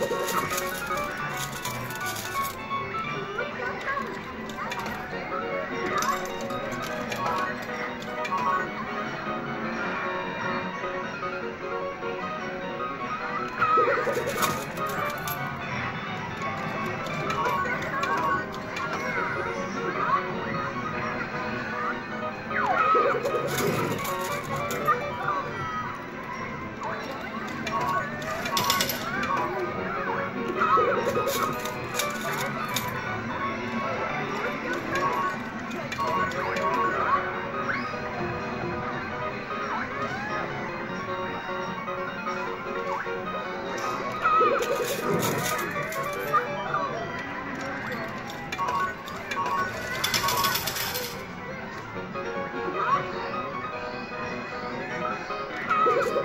よいしょ。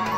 Oh.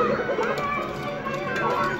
Come on.